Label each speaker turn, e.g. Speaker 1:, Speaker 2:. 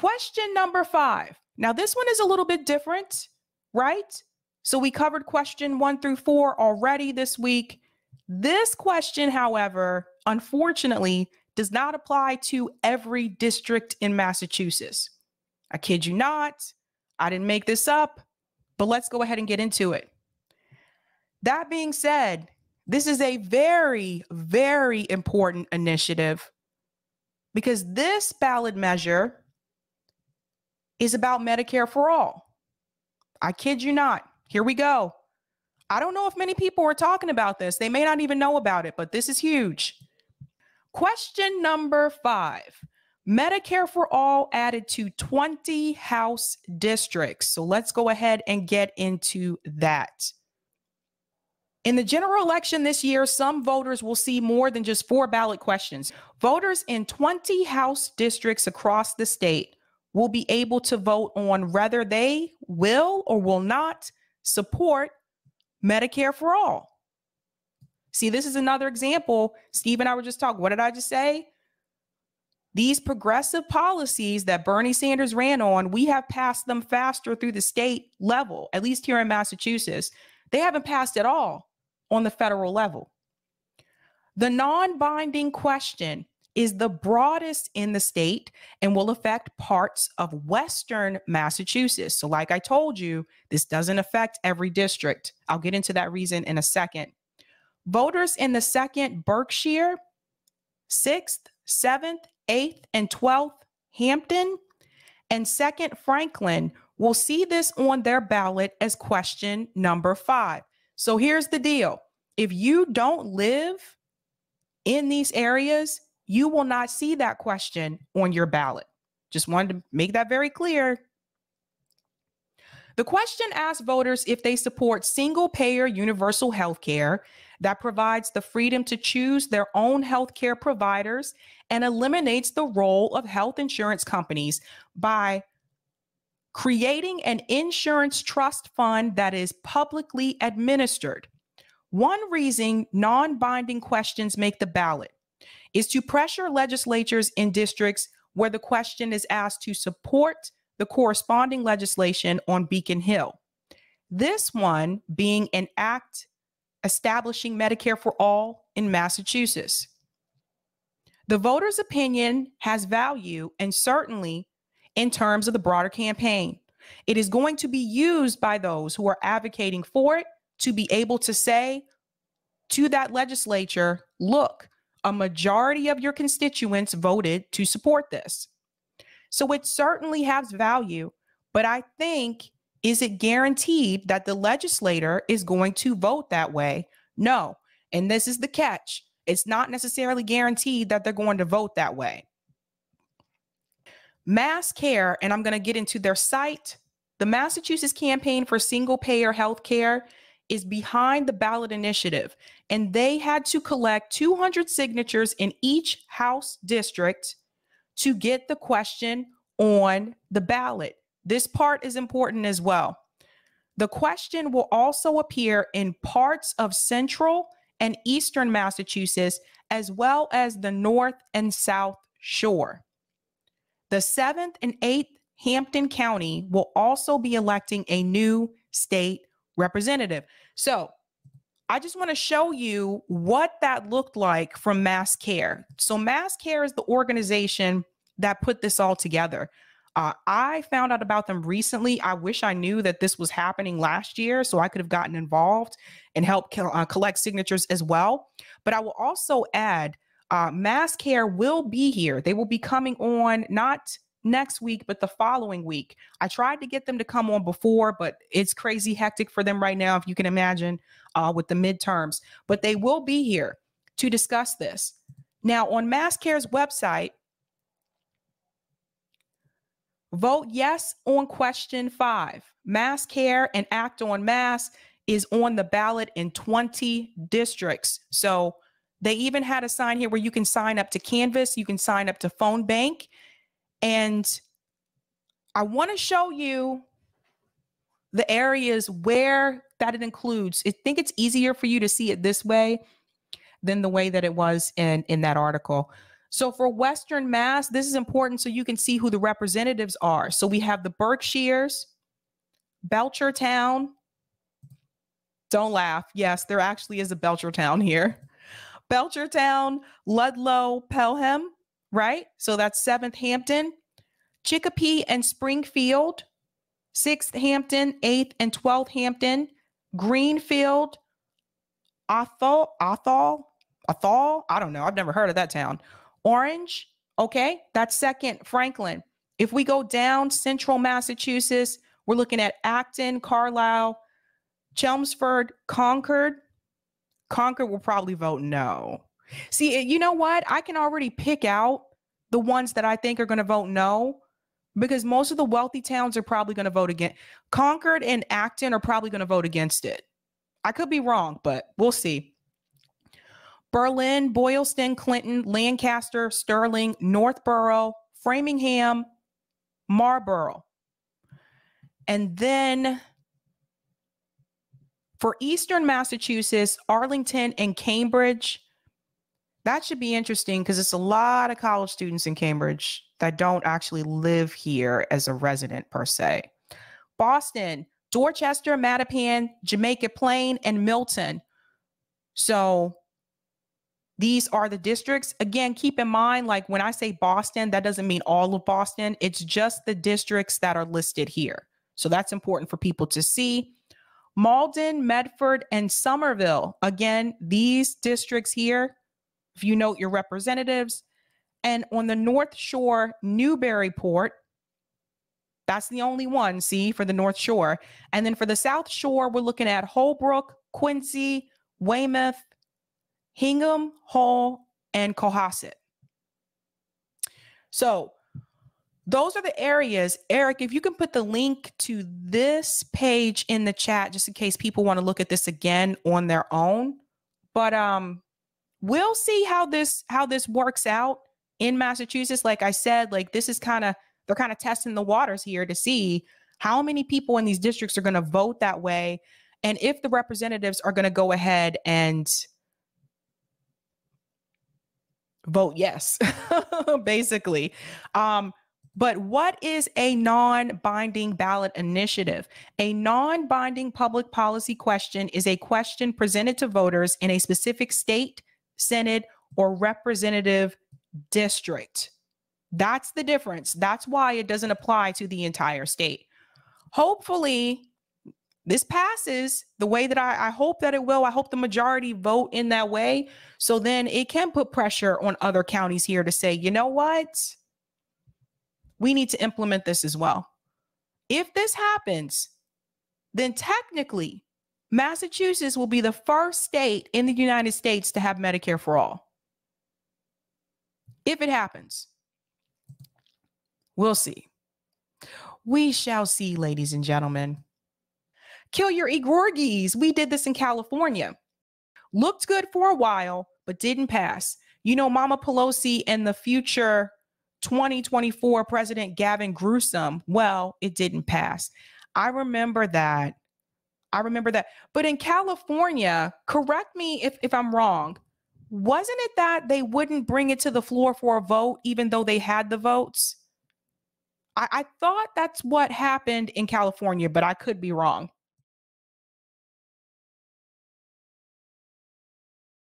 Speaker 1: Question number five. Now, this one is a little bit different, right? So we covered question one through four already this week. This question, however, unfortunately, does not apply to every district in Massachusetts. I kid you not. I didn't make this up, but let's go ahead and get into it. That being said, this is a very, very important initiative because this ballot measure is about Medicare for all. I kid you not. Here we go. I don't know if many people are talking about this. They may not even know about it, but this is huge. Question number five Medicare for All added to 20 House districts. So let's go ahead and get into that. In the general election this year, some voters will see more than just four ballot questions. Voters in 20 House districts across the state will be able to vote on whether they will or will not support Medicare for all. See, this is another example. Steve and I were just talking. What did I just say? These progressive policies that Bernie Sanders ran on, we have passed them faster through the state level, at least here in Massachusetts. They haven't passed at all on the federal level. The non binding question is the broadest in the state and will affect parts of Western Massachusetts. So, like I told you, this doesn't affect every district. I'll get into that reason in a second. Voters in the second Berkshire, 6th, 7th, 8th, and 12th Hampden, and second Franklin will see this on their ballot as question number five. So here's the deal if you don't live in these areas, you will not see that question on your ballot. Just wanted to make that very clear. The question asks voters if they support single payer universal health care that provides the freedom to choose their own health care providers and eliminates the role of health insurance companies by creating an insurance trust fund that is publicly administered. One reason non binding questions make the ballot is to pressure legislatures in districts where the question is asked to support the corresponding legislation on Beacon Hill. This one being an act establishing Medicare for all in Massachusetts. The voter's opinion has value and certainly in terms of the broader campaign. It is going to be used by those who are advocating for it to be able to say to that legislature, look, a majority of your constituents voted to support this. So it certainly has value, but I think is it guaranteed that the legislator is going to vote that way? No. And this is the catch. It's not necessarily guaranteed that they're going to vote that way. Mass Care, and I'm going to get into their site. The Massachusetts Campaign for Single Payer Health Care is behind the ballot initiative, and they had to collect 200 signatures in each House district to get the question on the ballot. This part is important as well. The question will also appear in parts of central and eastern Massachusetts, as well as the north and south shore. The 7th and 8th Hampden County will also be electing a new state representative. So I just want to show you what that looked like from Mass Care. So Mass Care is the organization that put this all together. Uh, I found out about them recently. I wish I knew that this was happening last year so I could have gotten involved and help uh, collect signatures as well. But I will also add uh, Mass Care will be here. They will be coming on not next week, but the following week. I tried to get them to come on before, but it's crazy hectic for them right now, if you can imagine, uh, with the midterms. But they will be here to discuss this. Now, on Mass Care's website, vote yes on question five. Mass Care and Act on Mass is on the ballot in 20 districts. So they even had a sign here where you can sign up to Canvass, you can sign up to Phone Bank, and I want to show you the areas where that it includes. I think it's easier for you to see it this way than the way that it was in, in that article. So for Western Mass, this is important so you can see who the representatives are. So we have the Berkshires, Belchertown. Don't laugh. Yes, there actually is a Belchertown here. Belchertown, Ludlow, Pelham, right? So that's 7th Hampden, Chicopee and Springfield, 6th Hampden, 8th and 12th Hampden, Greenfield, Athol, Athol, Athol. I don't know. I've never heard of that town. Orange, okay, that's second. Franklin. If we go down central Massachusetts, we're looking at Acton, Carlisle, Chelmsford, Concord. Concord will probably vote no. See, eh, you know what? I can already pick out the ones that I think are going to vote no because most of the wealthy towns are probably going to vote against. Concord and Acton are probably going to vote against it. I could be wrong, but we'll see. Berlin, Boylston, Clinton, Lancaster, Sterling, Northborough, Framingham, Marlborough. And then for Eastern Massachusetts, Arlington, and Cambridge, that should be interesting because it's a lot of college students in Cambridge that don't actually live here as a resident per se. Boston, Dorchester, Mattapan, Jamaica Plain, and Milton. So these are the districts. Again, keep in mind, like when I say Boston, that doesn't mean all of Boston. It's just the districts that are listed here. So that's important for people to see. Malden, Medford, and Somerville. Again, these districts here, if you note your representatives. And on the North Shore, Newburyport, that's the only one, see, for the North Shore. And then for the South Shore, we're looking at Holbrook, Quincy, Weymouth, Hingham, Hull, and Cohasset. So those are the areas. Eric, if you can put the link to this page in the chat, just in case people want to look at this again on their own. But um, we'll see how this how this works out in Massachusetts. Like I said, like this is kind of they're kind of testing the waters here to see how many people in these districts are going to vote that way, and if the representatives are going to go ahead and vote yes, basically. Um, but what is a non binding ballot initiative? A non binding public policy question is a question presented to voters in a specific state, Senate, or representative district. That's the difference. That's why it doesn't apply to the entire state. Hopefully, this passes the way that I, I, hope that it will. I hope the majority vote in that way. So then it can put pressure on other counties here to say, you know what? We need to implement this as well. If this happens, then technically, Massachusetts will be the first state in the United States to have Medicare for all. If it happens, we'll see. We shall see, ladies and gentlemen. Kill your Igorgis. We did this in California. Looked good for a while, but didn't pass. You know, Mama Pelosi and the future 2024 President Gavin Newsom, well, it didn't pass. I remember that. I remember that. But in California, correct me if, if I'm wrong, wasn't it that they wouldn't bring it to the floor for a vote, even though they had the votes? I, I thought that's what happened in California, but I could be wrong.